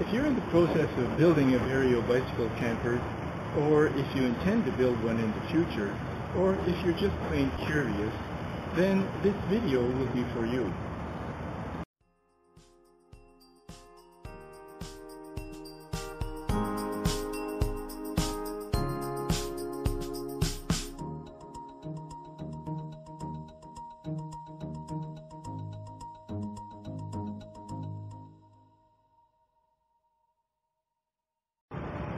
If you're in the process of building a Bériault bicycle camper, or if you intend to build one in the future, or if you're just plain curious, then this video will be for you.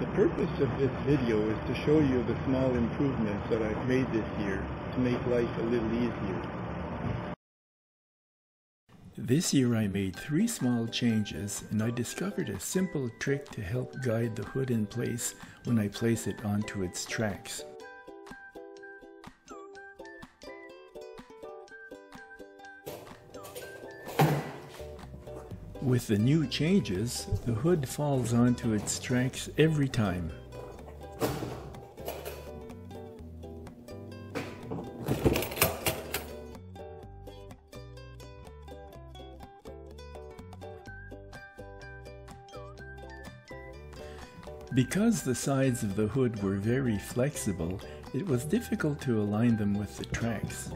The purpose of this video is to show you the small improvements that I've made this year to make life a little easier. This year I made three small changes and I discovered a simple trick to help guide the hood in place when I place it onto its tracks. With the new changes, the hood falls onto its tracks every time. Because the sides of the hood were very flexible, it was difficult to align them with the tracks.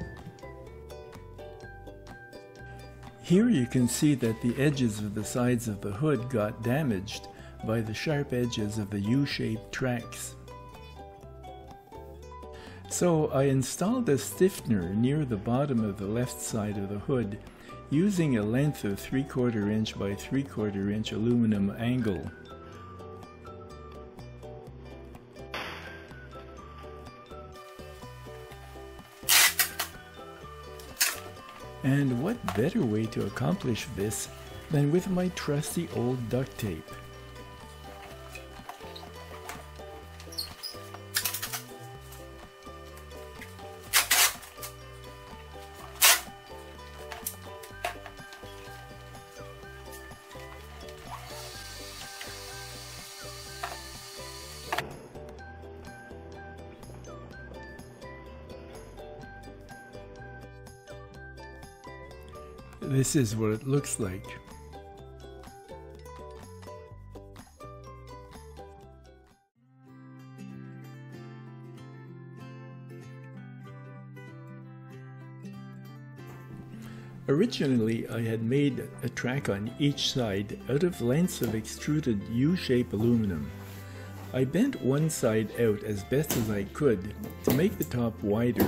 Here you can see that the edges of the sides of the hood got damaged by the sharp edges of the U-shaped tracks. So I installed a stiffener near the bottom of the left side of the hood using a length of 3 quarter inch by 3 quarter inch aluminum angle. And what better way to accomplish this than with my trusty old duct tape? This is what it looks like. Originally, I had made a track on each side out of lengths of extruded U-shape aluminum. I bent one side out as best as I could to make the top wider.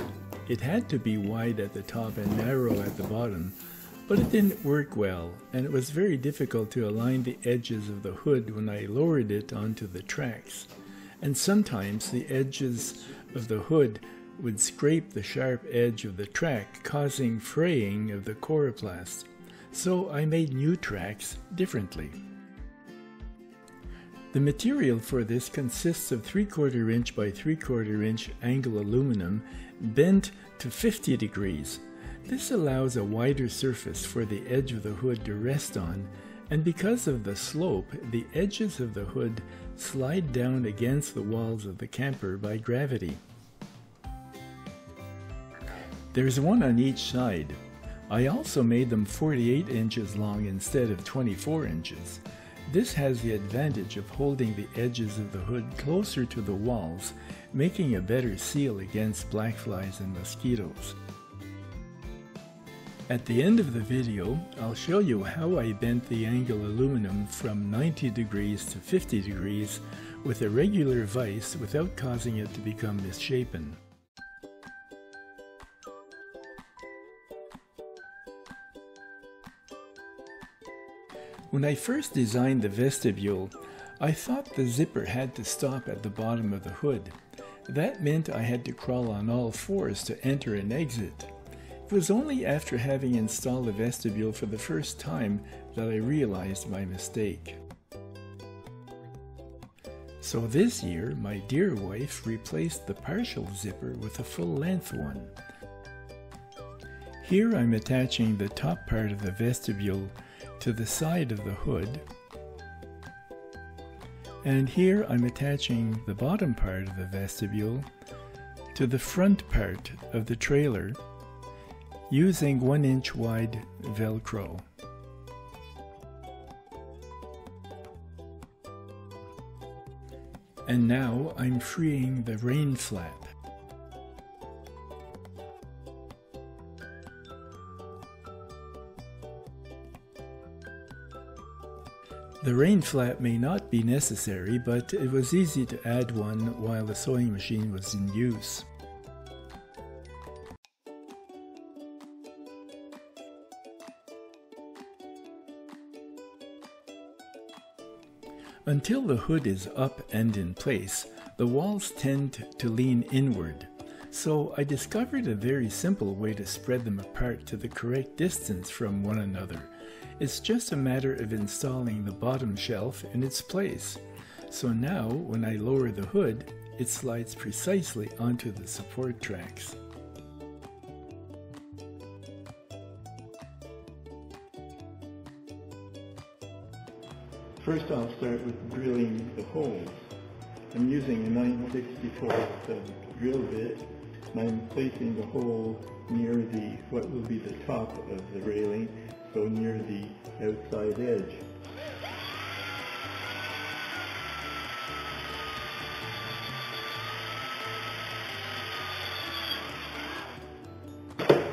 It had to be wide at the top and narrow at the bottom, but it didn't work well, and it was very difficult to align the edges of the hood when I lowered it onto the tracks. And sometimes the edges of the hood would scrape the sharp edge of the track, causing fraying of the coroplast. So I made new tracks differently. The material for this consists of 3 quarter inch by 3 quarter inch angle aluminum bent to 50 degrees. This allows a wider surface for the edge of the hood to rest on, and because of the slope, the edges of the hood slide down against the walls of the camper by gravity. There's one on each side. I also made them 48 inches long instead of 24 inches. This has the advantage of holding the edges of the hood closer to the walls, making a better seal against black flies and mosquitoes. At the end of the video, I'll show you how I bent the angle aluminum from 90 degrees to 50 degrees with a regular vise without causing it to become misshapen. When I first designed the vestibule, I thought the zipper had to stop at the bottom of the hood. That meant I had to crawl on all fours to enter and exit. It was only after having installed the vestibule for the first time that I realized my mistake. So this year, my dear wife replaced the partial zipper with a full-length one. Here I'm attaching the top part of the vestibule to the side of the hood. And here I'm attaching the bottom part of the vestibule to the front part of the trailer using 1 inch wide Velcro. And now I'm freeing the rain flap. The rain flap may not be necessary, but it was easy to add one while the sewing machine was in use. Until the hood is up and in place, the walls tend to lean inward. So I discovered a very simple way to spread them apart to the correct distance from one another. It's just a matter of installing the bottom shelf in its place. So now when I lower the hood, it slides precisely onto the support tracks. First I'll start with drilling the holes. I'm using a 964 drill bit and I'm placing the hole near the what will be the top of the railing so near the outside edge.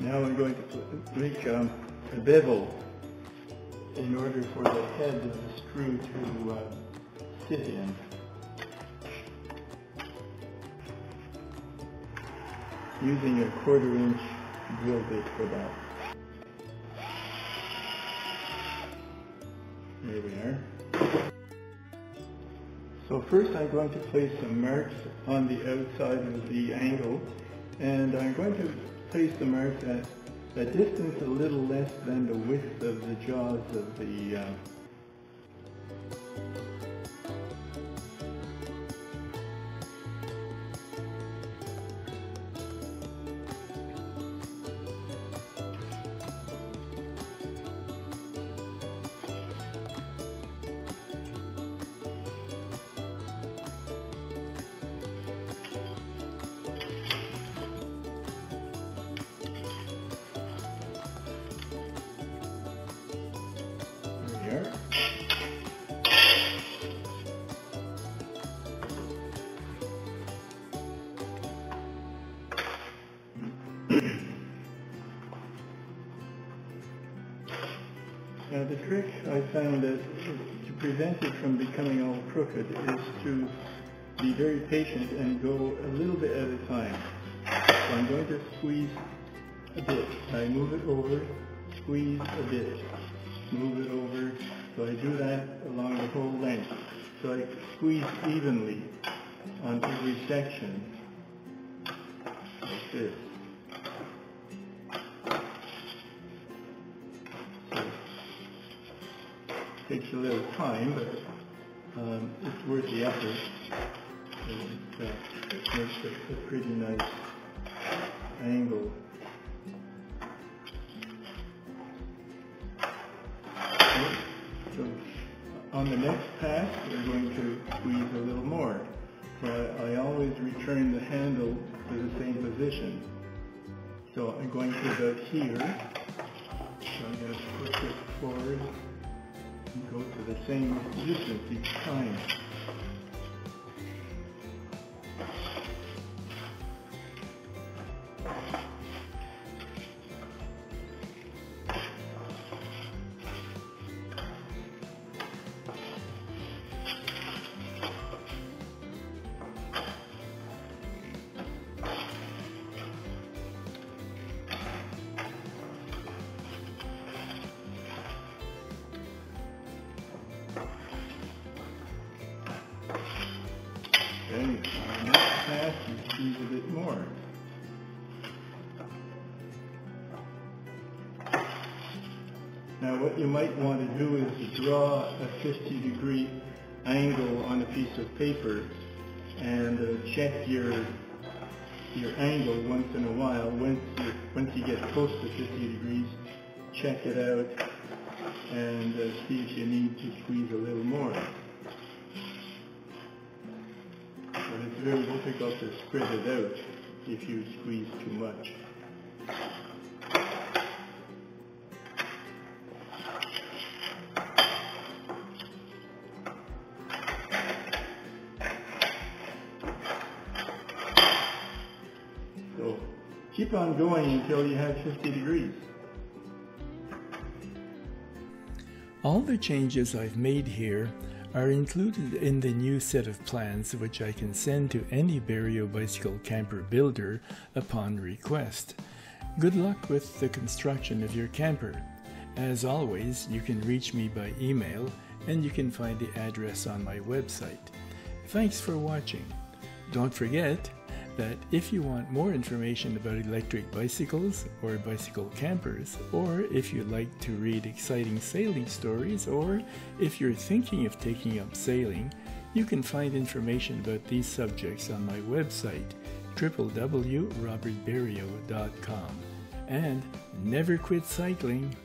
Now I'm going to make um, a bevel in order for the head of the screw to uh, sit in. Using a quarter inch drill bit for that. There we are. So first I'm going to place some marks on the outside of the angle and I'm going to place the marks at a distance a little less than the width of the jaws of the uh, Now the trick I found that to prevent it from becoming all crooked is to be very patient and go a little bit at a time. So I'm going to squeeze a bit. I move it over, squeeze a bit, move it over. So I do that along the whole length. So I squeeze evenly on every section, like this. Takes a little time, but um, it's worth the effort. It, uh, it makes a, a pretty nice angle. So on the next pass, we're going to squeeze a little more. So I, I always return the handle to the same position. So I'm going to about here. So I'm going to push it forward go to the same distance each time. Okay, on the next pass, you squeeze a bit more. Now what you might want to do is to draw a 50 degree angle on a piece of paper and uh, check your your angle once in a while. Once you, once you get close to 50 degrees, check it out and uh, see if you need to squeeze a little more. very difficult to spread it out if you squeeze too much. So keep on going until you have 50 degrees. All the changes I've made here are included in the new set of plans which I can send to any Bériault bicycle camper builder upon request. Good luck with the construction of your camper. As always, you can reach me by email and you can find the address on my website. Thanks for watching. Don't forget that if you want more information about electric bicycles or bicycle campers, or if you'd like to read exciting sailing stories, or if you're thinking of taking up sailing, you can find information about these subjects on my website, www.robertberiault.com. And never quit cycling.